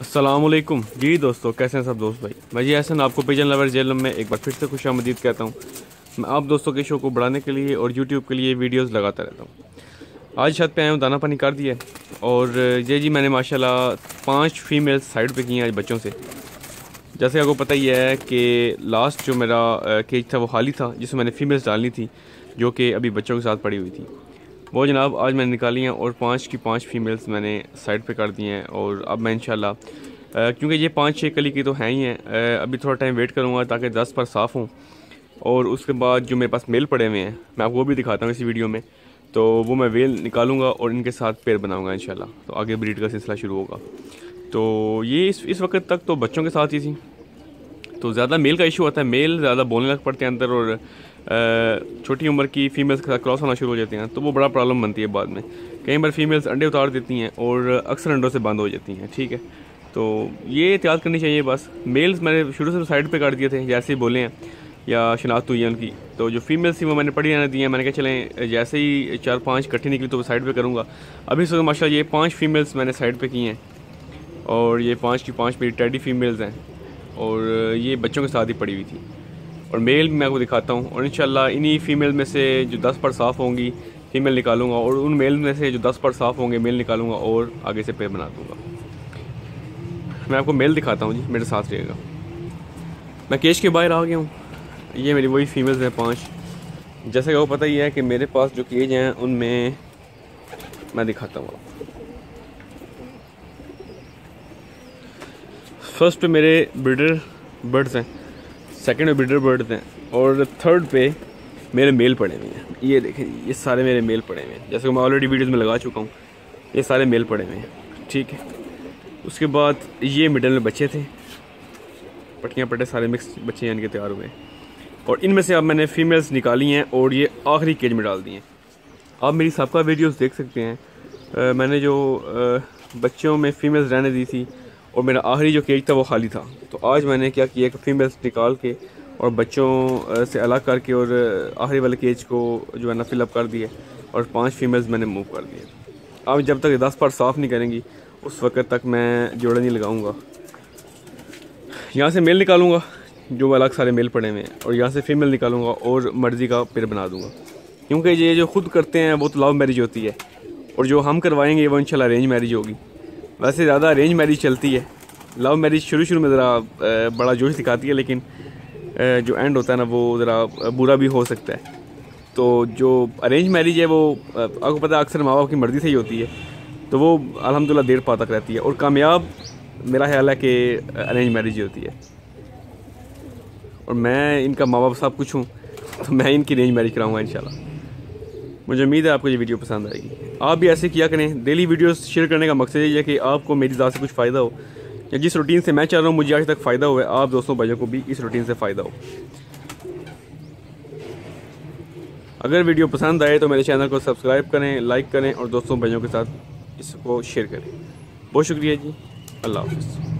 असलकुम जी दोस्तों, कैसे हैं सब दोस्त भाई? मैं जी ऐसा आपको पिजन लवर जेल में एक बार फिर से खुश आमदीद कहता हूँ। मैं आप दोस्तों के शो को बढ़ाने के लिए और यूट्यूब के लिए वीडियोस लगाता रहता हूँ। आज छत पे आया हूँ, दाना पानी कर दिया और ये जी मैंने माशाल्लाह पाँच फीमेल साइड पे की हैं आज बच्चों से। जैसे आपको पता ही है कि लास्ट जो मेरा केज था वो खाली था, जिसमें मैंने फ़ीमेल्स डालनी थी, जो कि अभी बच्चों के साथ पड़ी हुई थी। वो जनाब, आज मैंने निकाली हैं और पाँच की पाँच फीमेल्स मैंने साइड पे कर दी हैं और अब मैं इंशाल्लाह क्योंकि ये पाँच छः कली की तो हैं ही हैं अभी थोड़ा टाइम वेट करूँगा ताकि दस पर साफ़ हों और उसके बाद जो मेरे पास मेल पड़े हुए हैं, मैं आपको वो भी दिखाता हूँ इसी वीडियो में तो वो मैं वेल निकालूँगा और इनके साथ पेड़ बनाऊँगा इन तो आगे ब्रीड का सिलसिला शुरू होगा। तो ये इस इस वक्त तक तो बच्चों के साथ ही थी तो ज़्यादा मेल का इशू आता है मेल ज़्यादा बोलने लग पड़ते हैं अंदर और छोटी उम्र की फीमेल्स के साथ क्रॉस होना शुरू हो जाते हैं तो वो बड़ा प्रॉब्लम बनती है बाद में। कई बार फीमेल्स अंडे उतार देती हैं और अक्सर अंडों से बंद हो जाती हैं, ठीक है? तो ये एहतियात करनी चाहिए बस। मेल्स मैंने शुरू से साइड पे काट दिए थे, जैसे ही बोले हैं, या शनाख्त हुई है उनकी। तो जो फीमेल्स थी वो मैंने पढ़ी रहने दी हैं, मैंने कहा, चलें, जैसे ही चार पाँच इकट्ठी निकली तो साइड पे करूँगा। अभी सो माशा ये पाँच फीमेल्स मैंने साइड पे की हैं, और ये पाँच की पाँच मेरी टैडी फीमेल्स हैं, और ये बच्चों के साथ ही पड़ी हुई थी। और मेल भी मैं आपको दिखाता हूँ और इन इन्हीं फ़ीमेल में से जो दस पर साफ़ होंगी, फ़ीमेल निकालूँगा और उन मेल में से जो दस पर साफ़ होंगे, मेल निकालूँगा और आगे से पेड़ बना दूँगा। मैं आपको मेल दिखाता हूँ जी, मेरे साथ रहेगा मैं केश के बाहर आ गया हूँ। ये मेरी वही फीमेल्स हैं पाँच। जैसे कि वो पता ही है कि मेरे पास जो केज हैं, उनमें मैं दिखाता हूँ फ़र्स्ट मेरे ब्रिडर बर्ड्स हैं। सेकंड में ब्रिडर बर्ड्स हैं और थर्ड पे मेरे मेल पड़े हुए हैं। ये देखें ये सारे मेरे मेल पड़े हुए हैं। जैसे कि मैं ऑलरेडी वीडियोस में लगा चुका हूँ ये सारे मेल पड़े हुए हैं। ठीक है। उसके बाद ये मिडल में बच्चे थे। पटियाँ पटे सारे मिक्स बच्चे हैं इनके तैयार हुए। और इनमें से अब मैंने फीमेल्स निकाली हैं और ये आखिरी केज में डाल दी हैं। आप मेरी सबका वीडियोस देख सकते हैं। आ, मैंने जो आ, बच्चों में फीमेल्स रहने दी थी और मेरा आखिरी जो केज था वो खाली था। तो आज मैंने क्या किया कि फीमेल्स निकाल के और बच्चों से अलग करके और आखिरी वाले केज को जो है ना फिलअप कर दिए और पाँच फीमेल्स मैंने मूव कर दिए। अब जब तक दस पर साफ़ नहीं करेंगी, उस वक्त तक मैं जोड़ा नहीं लगाऊँगा। यहाँ से मेल निकालूँगा, जो अलग सारे मेल पड़े हुए हैं, और यहाँ से फीमेल निकालूँगा और मर्ज़ी का पेड़ बना दूँगा। क्योंकि ये जो खुद करते हैं, वो तो लव मैरिज होती है, और जो हम करवाएँगे, वो इंशाल्लाह अरेंज मैरिज होगी। वैसे ज़्यादा अरेंज मैरिज चलती है। लव मैरिज शुरू शुरू में ज़रा बड़ा जोश दिखाती है, लेकिन जो एंड होता है ना, वो ज़रा बुरा भी हो सकता है। तो जो अरेंज मैरिज है, वो आपको पता है, अक्सर माँ बाप की मर्ज़ी से ही होती है। तो वो अलहमदिल्ला देर पा तक रहती है। और कामयाब, मेरा ख्याल है कि अरेंज मैरिज ही होती है। और मैं इनका माँ बाप सब कुछ हूँ तो मैं इनकी अरेंज मैरिज कराऊँगा इन मुझे उम्मीद है आपको ये वीडियो पसंद आएगी। आप भी ऐसे किया करें। डेली वीडियोस शेयर करने का मकसद ये है कि आपको मेरी ज़्यादा से कुछ फ़ायदा हो। या जिस रूटीन से मैं चल रहा हूँ, मुझे आज तक फ़ायदा हुआ है। आप दोस्तों, भाइयों को भी इस रूटीन से फ़ायदा हो। अगर वीडियो पसंद आए तो मेरे चैनल को सब्सक्राइब करें लाइक करें और दोस्तों, भाइयों के साथ इसको शेयर करें। बहुत शुक्रिया जी। अल्लाह हाफ़